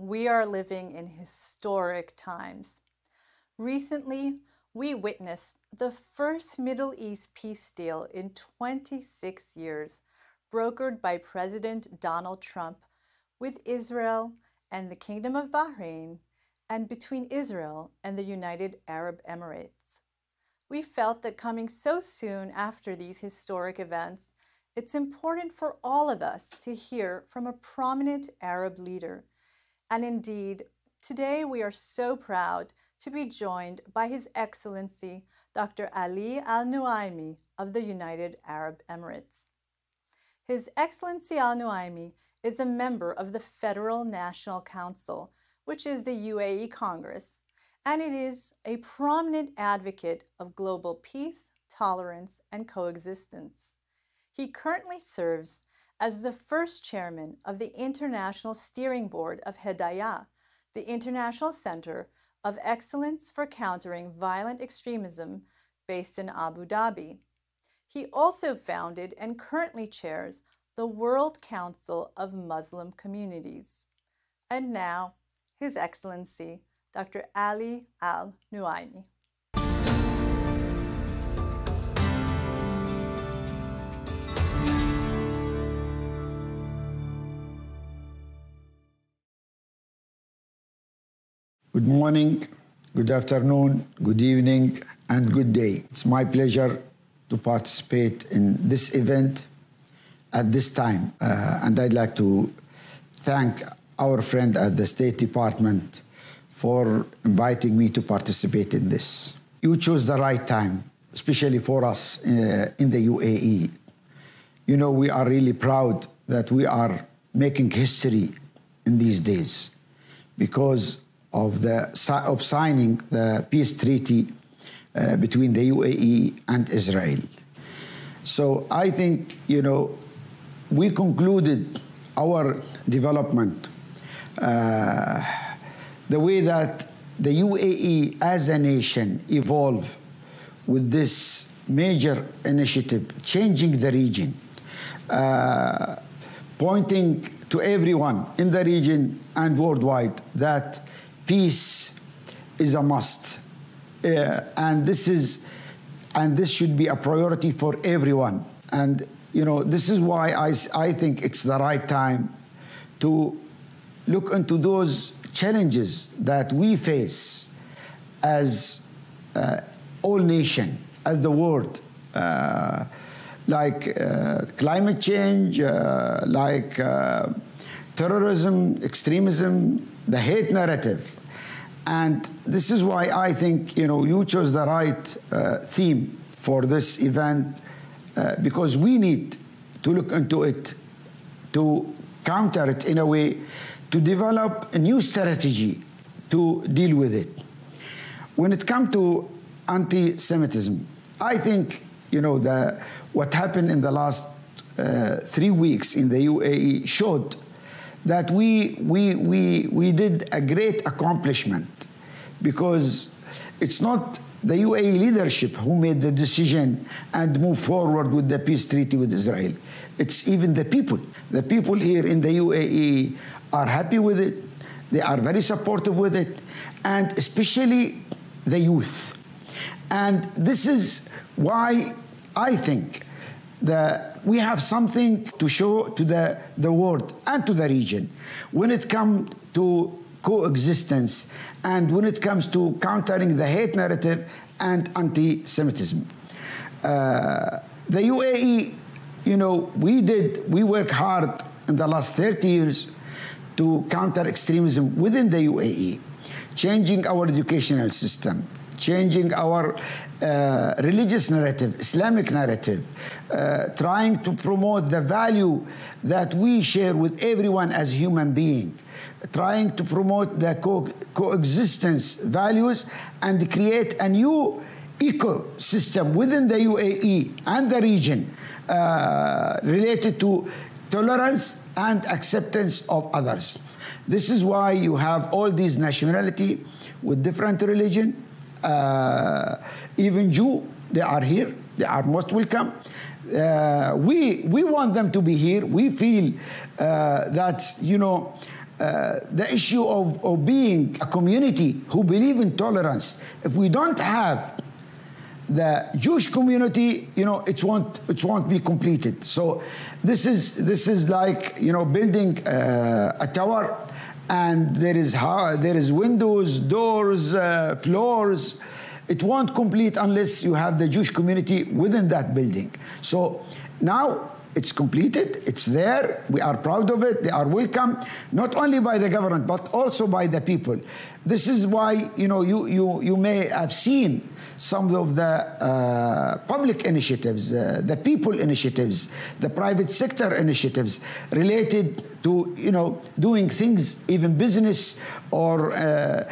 we are living in historic times. Recently, we witnessed the first Middle East peace deal in 26 years, brokered by President Donald Trump with Israel and the Kingdom of Bahrain, and between Israel and the United Arab Emirates. We felt that coming so soon after these historic events, it's important for all of us to hear from a prominent Arab leader. And indeed, today we are so proud to be joined by His Excellency Dr. Ali Al Nuaimi of the United Arab Emirates. His Excellency Al Nuaimi is a member of the Federal National Council, which is the UAE Congress, and it is a prominent advocate of global peace, tolerance, and coexistence. He currently serves as the first chairman of the International Steering Board of Hedayah, the International Center of Excellence for Countering Violent Extremism based in Abu Dhabi. He also founded and currently chairs the World Council of Muslim Communities. And now, His Excellency, Dr. Ali Al Nuaimi. Good morning, good afternoon, good evening, and good day. It's my pleasure to participate in this event at this time. Uh, and I'd like to thank our friend at the State Department for inviting me to participate in this. You chose the right time, especially for us uh, in the UAE. You know, we are really proud that we are making history in these days because of the of signing the peace treaty uh, between the UAE and Israel. So I think you know we concluded our development uh, the way that the UAE as a nation evolve with this major initiative, changing the region, uh, pointing to everyone in the region and worldwide that peace is a must. Uh, and this is and this should be a priority for everyone. And you know, this is why I, I think it's the right time to look into those challenges that we face as uh, all nation, as the world, uh, like uh, climate change, uh, like uh, terrorism, extremism, the hate narrative. And this is why I think you know you chose the right uh, theme for this event uh, because we need to look into it to counter it in a way to develop a new strategy to deal with it. When it comes to anti-Semitism, I think you know the what happened in the last uh, three weeks in the UAE showed that we, we, we, we did a great accomplishment because it's not the UAE leadership who made the decision and move forward with the peace treaty with Israel. It's even the people. The people here in the UAE are happy with it, they are very supportive with it, and especially the youth. And this is why I think that we have something to show to the, the world and to the region when it comes to coexistence and when it comes to countering the hate narrative and anti-Semitism. Uh, the UAE, you know, we did, we work hard in the last 30 years to counter extremism within the UAE, changing our educational system, changing our uh, religious narrative, Islamic narrative, uh, trying to promote the value that we share with everyone as human being, trying to promote the co- coexistence values and create a new ecosystem within the UAE and the region uh, related to tolerance and acceptance of others. This is why you have all these nationality with different religion, uh, even Jew, they are here. They are most welcome. Uh, we we want them to be here. We feel uh, that you know uh, the issue of, of being a community who believe in tolerance, if we don't have the Jewish community, you know, it won't it won't be completed. So this is this is like you know building uh, a tower, and there is there is windows, doors, uh, floors. It won't complete unless you have the Jewish community within that building. So now it's completed, it's there, we are proud of it, they are welcome, not only by the government, but also by the people. This is why, you know, you, you, you may have seen some of the uh, public initiatives, uh, the people initiatives, the private sector initiatives related to, you know, doing things, even business or uh,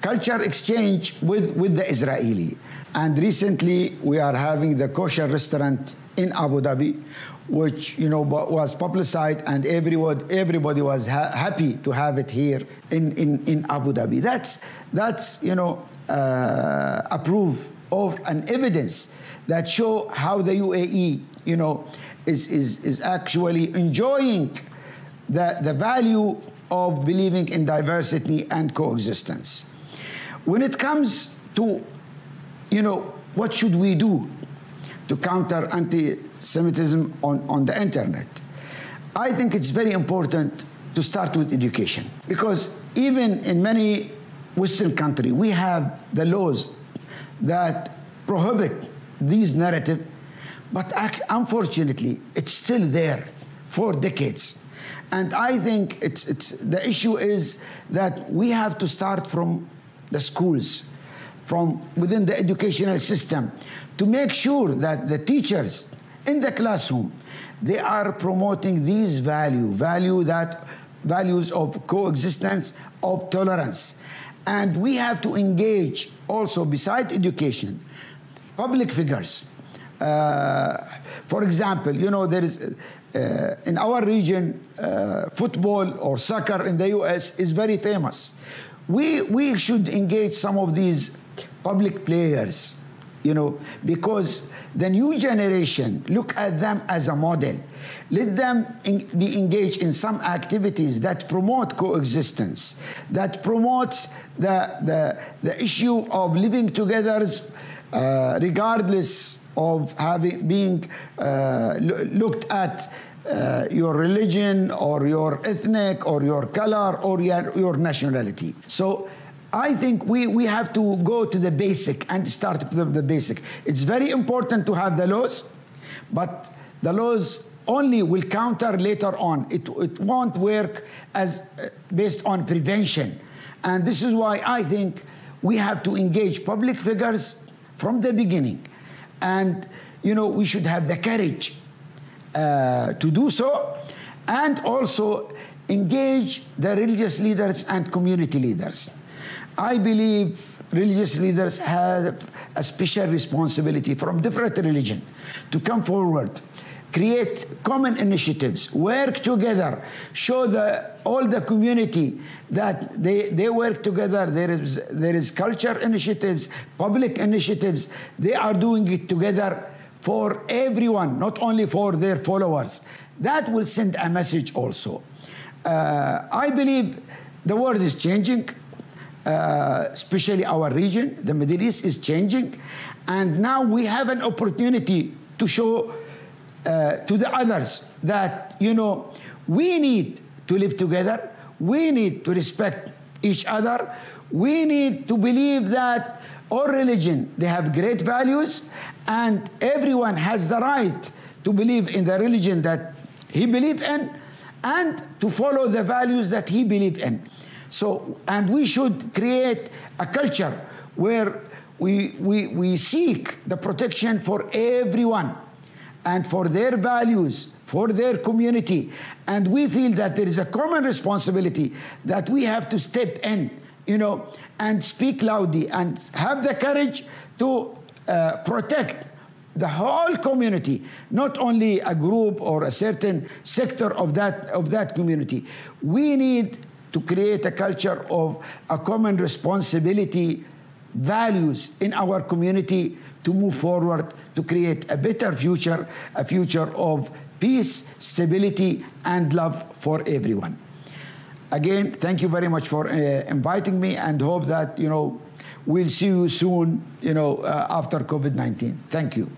culture exchange with, with the Israeli. And recently we are having the kosher restaurant in Abu Dhabi, which you know was publicized and everyone everybody was ha- happy to have it here in, in, in Abu Dhabi. That's that's you know uh, a proof of an evidence that show how the UAE you know is is is actually enjoying the the value of believing in diversity and coexistence. When it comes to you know what should we do to counter anti Semitism on, on the internet. I think it's very important to start with education because even in many Western countries, we have the laws that prohibit these narrative, but unfortunately, it's still there for decades. And I think it's, it's, the issue is that we have to start from the schools, from within the educational system, to make sure that the teachers in the classroom they are promoting these value value that values of coexistence of tolerance. And we have to engage also beside education public figures. Uh, for example you know there is uh, in our region uh, football or soccer in the us is very famous. We we should engage some of these public players you know, because the new generation look at them as a model. Let them in, be engaged in some activities that promote coexistence, that promotes the, the, the issue of living together uh, regardless of having being uh, looked at uh, your religion or your ethnic or your color or your, your nationality. So I think we, we have to go to the basic and start from the basic. It's very important to have the laws, but the laws only will counter later on. It, it won't work as uh, based on prevention. And this is why I think we have to engage public figures from the beginning. And, you know, we should have the courage uh, to do so and also engage the religious leaders and community leaders. I believe religious leaders have a special responsibility from different religion to come forward create common initiatives work together show the all the community that they, they work together. There is there is culture initiatives public initiatives. They are doing it together for everyone not only for their followers. That will send a message also. Uh, i believe the world is changing uh, especially our region, the Middle East is changing. And now we have an opportunity to show uh, to the others that, you know, we need to live together. We need to respect each other. We need to believe that all religion, they have great values and everyone has the right to believe in the religion that he believes in and to follow the values that he believes in. So, and we should create a culture where we, we, we seek the protection for everyone and for their values, for their community. And we feel that there is a common responsibility that we have to step in, you know, and speak loudly and have the courage to uh, protect the whole community, not only a group or a certain sector of that, of that community. We need to create a culture of a common responsibility values in our community to move forward to create a better future, a future of peace, stability, and love for everyone. again, thank you very much for uh, inviting me and hope that, you know, we'll see you soon, you know, uh, after COVID 19. Thank you.